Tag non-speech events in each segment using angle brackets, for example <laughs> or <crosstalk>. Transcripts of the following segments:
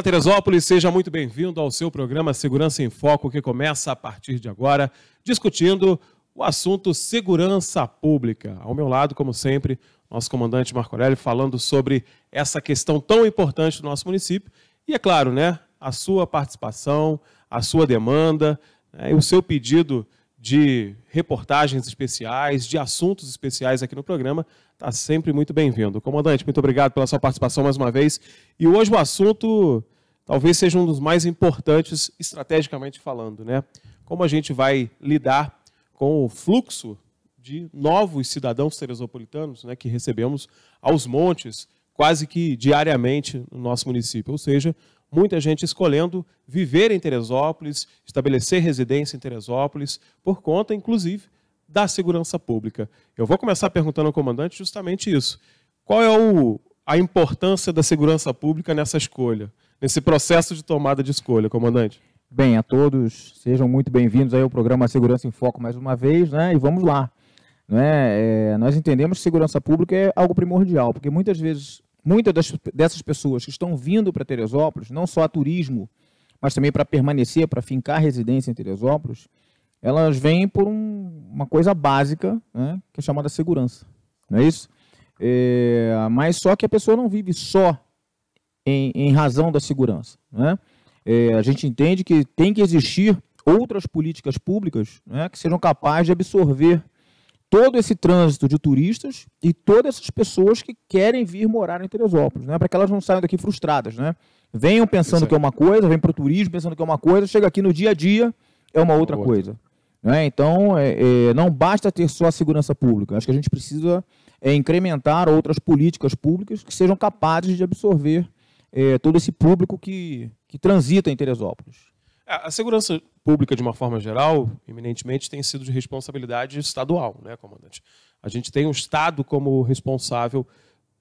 Olá, Teresópolis, seja muito bem-vindo ao seu programa Segurança em Foco, que começa a partir de agora, discutindo o assunto segurança pública. Ao meu lado, como sempre, nosso comandante Marco Aurélio falando sobre essa questão tão importante do nosso município e, é claro, né, a sua participação, a sua demanda né, o seu pedido de reportagens especiais, de assuntos especiais aqui no programa, está sempre muito bem-vindo. Comandante, muito obrigado pela sua participação mais uma vez. E hoje o assunto talvez seja um dos mais importantes estrategicamente falando, né? Como a gente vai lidar com o fluxo de novos cidadãos teresopolitanos, né, que recebemos aos montes quase que diariamente no nosso município, ou seja, muita gente escolhendo viver em Teresópolis, estabelecer residência em Teresópolis, por conta, inclusive, da segurança pública. Eu vou começar perguntando ao comandante justamente isso. Qual é o, a importância da segurança pública nessa escolha, nesse processo de tomada de escolha, comandante? Bem, a todos, sejam muito bem-vindos ao programa Segurança em Foco mais uma vez, né? E vamos lá. Né? É, nós entendemos que segurança pública é algo primordial, porque muitas vezes muitas dessas pessoas que estão vindo para Teresópolis, não só a turismo, mas também para permanecer, para fincar residência em Teresópolis, elas vêm por um, uma coisa básica, né, que é chamada segurança. Não é isso? É, mas só que a pessoa não vive só em, em razão da segurança. Né? É, a gente entende que tem que existir outras políticas públicas né, que sejam capazes de absorver todo esse trânsito de turistas e todas essas pessoas que querem vir morar em Teresópolis, né? para que elas não saiam daqui frustradas. Né? Venham pensando que é uma coisa, vêm para o turismo pensando que é uma coisa, chega aqui no dia a dia, é uma outra, coisa. Né? Então, é, é, não basta ter só a segurança pública. Acho que a gente precisa é, incrementar outras políticas públicas que sejam capazes de absorver é, todo esse público que, que transita em Teresópolis. É, a segurança pública, de uma forma geral, eminentemente, tem sido de responsabilidade estadual, né, comandante? A gente tem o Estado como responsável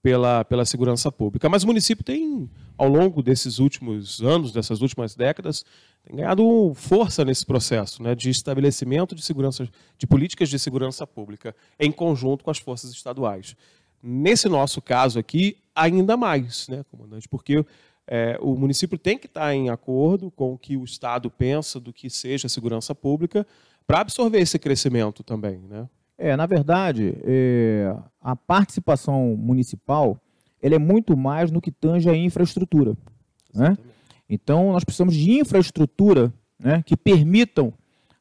pela, pela segurança pública. Mas o município tem, ao longo desses últimos anos, dessas últimas décadas, ganhado força nesse processo né, de estabelecimento de, segurança, de políticas de segurança pública em conjunto com as forças estaduais. Nesse nosso caso aqui, ainda mais, né, comandante, porque é, o município tem que estar em acordo com o que o Estado pensa do que seja segurança pública para absorver esse crescimento também. Né? É, na verdade, é, a participação municipal ela é muito mais no que tange a infraestrutura. Né? Então, nós precisamos de infraestrutura né, que permitam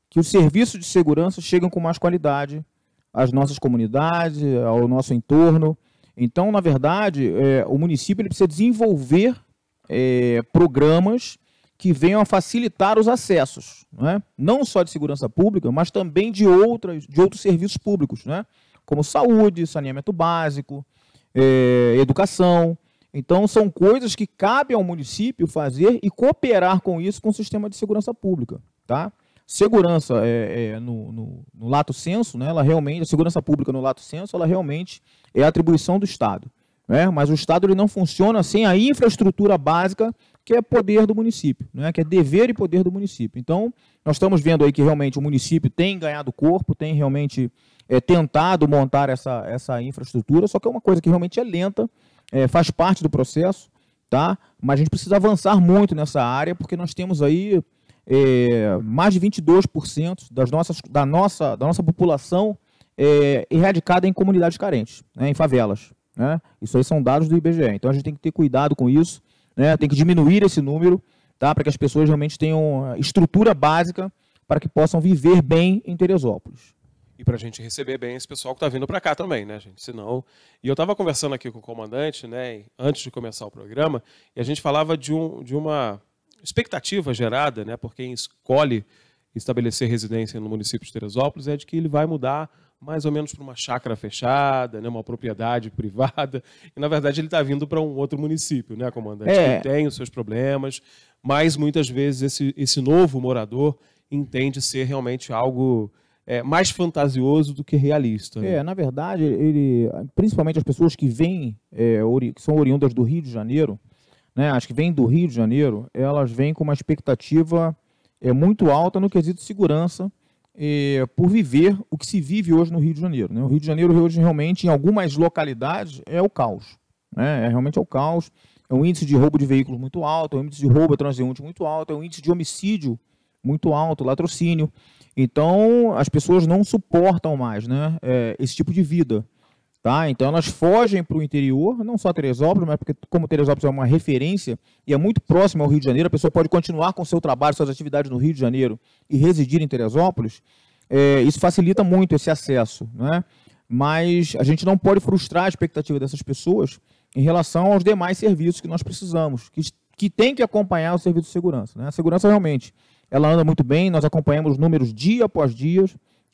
que os serviços de segurança cheguem com mais qualidade às nossas comunidades, ao nosso entorno. Então, na verdade, é, o município ele precisa desenvolver é, programas que venham a facilitar os acessos, não, é? não só de segurança pública, mas também de, outras, de outros serviços públicos, né? como saúde, saneamento básico, é, educação. Então, são coisas que cabe ao município fazer e cooperar com isso com o sistema de segurança pública. Tá? Segurança é, é no, no, no, lato senso, né, ela realmente, a segurança pública no lato senso, ela realmente é atribuição do Estado. Né? Mas o Estado ele não funciona sem a infraestrutura básica que é poder do município, né? que é dever e poder do município. Então, nós estamos vendo aí que realmente o município tem ganhado corpo, tem realmente é, tentado montar essa, essa infraestrutura, só que é uma coisa que realmente é lenta, é, faz parte do processo, tá? mas a gente precisa avançar muito nessa área, porque nós temos aí é, mais de 22% das nossas, da, nossa, da nossa população é, erradicada em comunidades carentes, né? em favelas. Né? Isso aí são dados do IBGE. Então a gente tem que ter cuidado com isso, né? tem que diminuir esse número, tá? para que as pessoas realmente tenham estrutura básica para que possam viver bem em Teresópolis. E para a gente receber bem esse pessoal que está vindo para cá também, né, gente? Senão. E eu estava conversando aqui com o comandante, né, antes de começar o programa, e a gente falava de, um, de uma expectativa gerada, né, por quem escolhe estabelecer residência no município de Teresópolis, é de que ele vai mudar mais ou menos para uma chácara fechada, né, uma propriedade <laughs> privada, e na verdade ele está vindo para um outro município, né, comandante? É. Que tem os seus problemas, mas muitas vezes esse, esse novo morador entende ser realmente algo é, mais fantasioso do que realista. Né? É, na verdade, ele, principalmente as pessoas que vêm, é, que são oriundas do Rio de Janeiro, né, as que vêm do Rio de Janeiro, elas vêm com uma expectativa é, muito alta no quesito segurança, é, por viver o que se vive hoje no Rio de Janeiro. Né? O Rio de Janeiro hoje realmente, em algumas localidades, é o caos. Né? É realmente é o caos. é um índice de roubo de veículos muito alto, é um índice de roubo a transeunte muito alto, é um índice de homicídio muito alto, latrocínio. Então, as pessoas não suportam mais né, é, esse tipo de vida. Tá? Então, elas fogem para o interior, não só Teresópolis, mas porque, como Teresópolis é uma referência e é muito próximo ao Rio de Janeiro, a pessoa pode continuar com seu trabalho, suas atividades no Rio de Janeiro e residir em Teresópolis. É, isso facilita muito esse acesso. Né? Mas a gente não pode frustrar a expectativa dessas pessoas em relação aos demais serviços que nós precisamos, que, que tem que acompanhar o serviço de segurança. Né? A segurança realmente ela anda muito bem, nós acompanhamos os números dia após dia,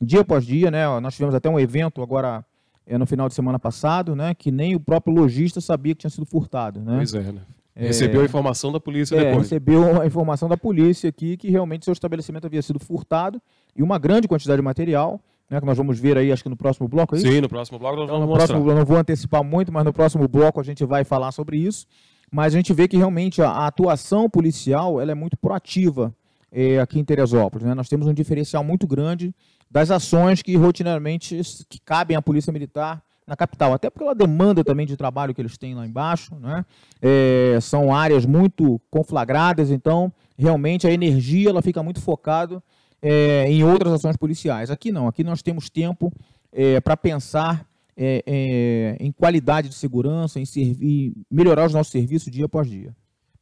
dia após dia, né? Nós tivemos até um evento agora é, no final de semana passado, né? Que nem o próprio lojista sabia que tinha sido furtado, né? Pois é, né? É, recebeu a informação da polícia é, depois. Recebeu a informação da polícia aqui que realmente seu estabelecimento havia sido furtado e uma grande quantidade de material, né, que nós vamos ver aí, acho que no próximo bloco. É Sim, no próximo bloco nós então, vamos no mostrar. Próximo, não vou antecipar muito, mas no próximo bloco a gente vai falar sobre isso. Mas a gente vê que realmente a, a atuação policial ela é muito proativa é, aqui em Teresópolis. Né? Nós temos um diferencial muito grande das ações que rotineiramente que cabem à Polícia Militar na capital, até porque ela demanda também de trabalho que eles têm lá embaixo, né? É, são áreas muito conflagradas, então realmente a energia ela fica muito focada é, em outras ações policiais. Aqui não, aqui nós temos tempo é, para pensar é, é, em qualidade de segurança, em servir, melhorar os nossos serviços dia após dia.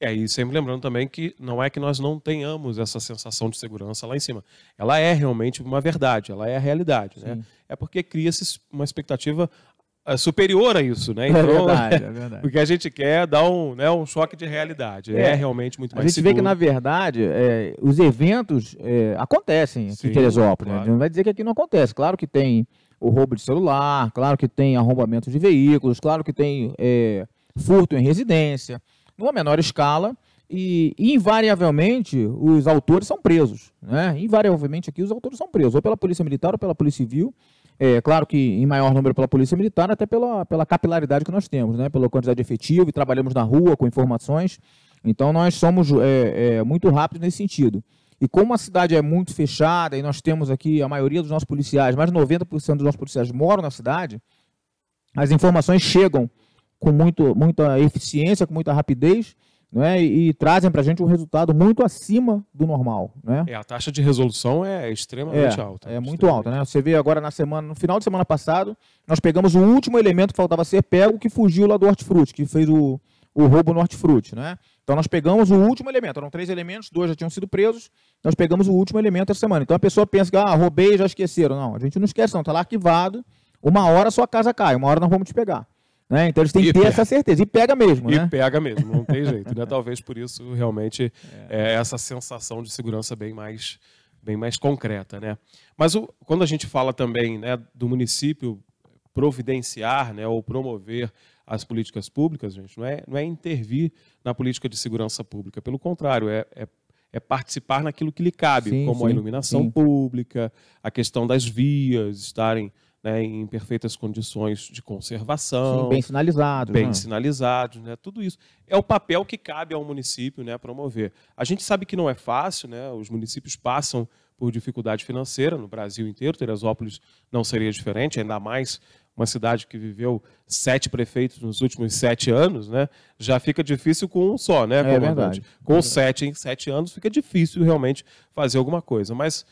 É, e sempre lembrando também que não é que nós não tenhamos essa sensação de segurança lá em cima. Ela é realmente uma verdade, ela é a realidade. Né? É porque cria-se uma expectativa é, superior a isso, né? Então, é verdade, é <laughs> verdade. Porque a gente quer dar um, né, um choque de realidade. É, é realmente muito mais A gente seguro. vê que, na verdade, é, os eventos é, acontecem aqui Sim, em Teresópolis. Claro. Né? Não vai dizer que aqui não acontece. Claro que tem o roubo de celular, claro que tem arrombamento de veículos, claro que tem é, furto em residência numa menor escala, e invariavelmente os autores são presos. Né? Invariavelmente aqui os autores são presos, ou pela Polícia Militar ou pela Polícia Civil. É claro que em maior número pela Polícia Militar, até pela, pela capilaridade que nós temos, né? pela quantidade de efetivo, e trabalhamos na rua com informações. Então nós somos é, é, muito rápidos nesse sentido. E como a cidade é muito fechada, e nós temos aqui a maioria dos nossos policiais, mais de 90% dos nossos policiais moram na cidade, as informações chegam com muito, muita eficiência, com muita rapidez, né, e, e trazem para a gente um resultado muito acima do normal. Né? É, a taxa de resolução é extremamente é, alta. É muito alta. Né? Você vê agora na semana, no final de semana passado, nós pegamos o último elemento que faltava ser pego, que fugiu lá do hortifruti, que fez o, o roubo no hortifruti. Né? Então nós pegamos o último elemento, eram três elementos, dois já tinham sido presos, nós pegamos o último elemento essa semana. Então a pessoa pensa que, ah, roubei já esqueceram. Não, a gente não esquece não, está lá arquivado, uma hora sua casa cai, uma hora nós vamos te pegar. Né? Então eles têm que ter pega. essa certeza. E pega mesmo, e né? pega mesmo, não tem <laughs> jeito. Né? Talvez por isso realmente é. é. essa sensação de segurança bem mais, bem mais concreta. Né? Mas o, quando a gente fala também né, do município providenciar né, ou promover as políticas públicas, gente, não é, não é intervir na política de segurança pública. Pelo contrário, é, é é participar naquilo que lhe cabe, sim, como sim, a iluminação sim. pública, a questão das vias estarem né, em perfeitas condições de conservação. Sim, bem sinalizados. Bem né? sinalizados, né? Tudo isso. É o papel que cabe ao município né, promover. A gente sabe que não é fácil, né? Os municípios passam por dificuldade financeira no Brasil inteiro. Teresópolis não seria diferente, ainda mais uma cidade que viveu sete prefeitos nos últimos sete anos, né? Já fica difícil com um só, né, é verdade. Com é sete em sete anos fica difícil realmente fazer alguma coisa. Mas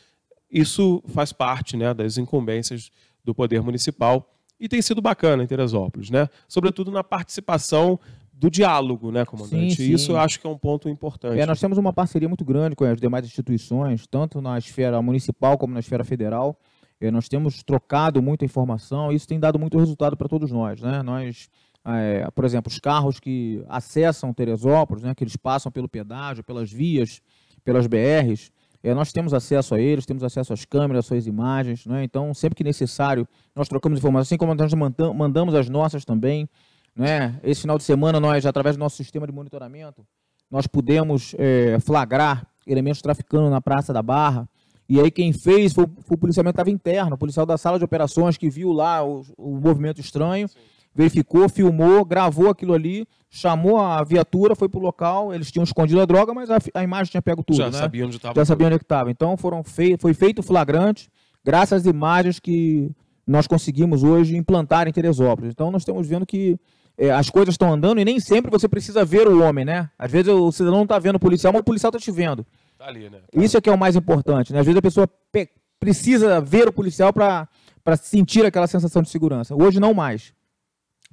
isso faz parte né, das incumbências do Poder Municipal e tem sido bacana em Teresópolis, né? Sobretudo na participação do diálogo, né, comandante? Sim, sim. Isso eu acho que é um ponto importante. É, nós temos uma parceria muito grande com as demais instituições, tanto na esfera municipal como na esfera federal. É, nós temos trocado muita informação e isso tem dado muito resultado para todos nós, né? Nós, é, por exemplo, os carros que acessam Teresópolis, né, que eles passam pelo pedágio, pelas vias, pelas BRs, é, nós temos acesso a eles, temos acesso às câmeras, às suas imagens, né? então sempre que necessário nós trocamos informações, assim como nós mandamos as nossas também. Né? Esse final de semana nós, através do nosso sistema de monitoramento, nós pudemos é, flagrar elementos traficando na Praça da Barra, e aí quem fez foi, foi o policiamento estava interno, o policial da sala de operações que viu lá o, o movimento estranho, Sim verificou, filmou, gravou aquilo ali, chamou a viatura, foi para o local, eles tinham escondido a droga, mas a, a imagem tinha pego tudo. Já né? sabia onde estava. Já sabia onde estava. Então foram fei foi feito flagrante, graças às imagens que nós conseguimos hoje implantar em Teresópolis. Então nós estamos vendo que é, as coisas estão andando e nem sempre você precisa ver o homem, né? Às vezes o cidadão não está vendo o policial, mas o policial está te vendo. Tá ali, né? Tá. Isso é que é o mais importante, né? Às vezes a pessoa precisa ver o policial para sentir aquela sensação de segurança. Hoje não mais.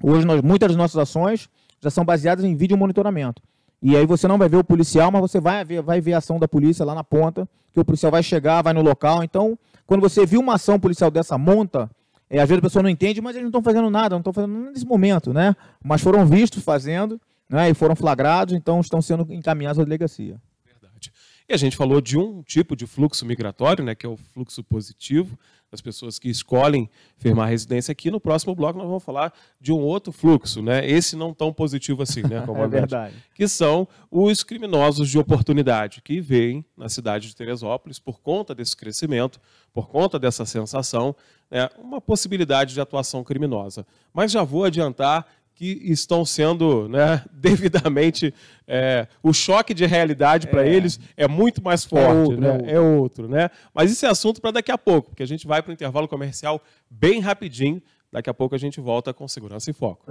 Hoje nós, muitas das nossas ações já são baseadas em vídeo monitoramento. E aí você não vai ver o policial, mas você vai ver, vai ver a ação da polícia lá na ponta, que o policial vai chegar, vai no local. Então, quando você viu uma ação policial dessa monta, é, às vezes a pessoa não entende, mas eles não estão fazendo nada, não estão fazendo nada nesse momento, né? Mas foram vistos fazendo, né? E foram flagrados, então estão sendo encaminhados à delegacia. E a gente falou de um tipo de fluxo migratório, né? Que é o fluxo positivo das pessoas que escolhem firmar residência aqui. No próximo bloco nós vamos falar de um outro fluxo, né? Esse não tão positivo assim, né? Como <laughs> é verdade. Que são os criminosos de oportunidade que vêm na cidade de Teresópolis por conta desse crescimento, por conta dessa sensação, né? uma possibilidade de atuação criminosa. Mas já vou adiantar que estão sendo né, <laughs> devidamente. É, o choque de realidade para é. eles é muito mais forte, é outro, né? é outro, né? Mas isso é assunto para daqui a pouco, porque a gente vai para o intervalo comercial bem rapidinho. Daqui a pouco a gente volta com Segurança em Foco.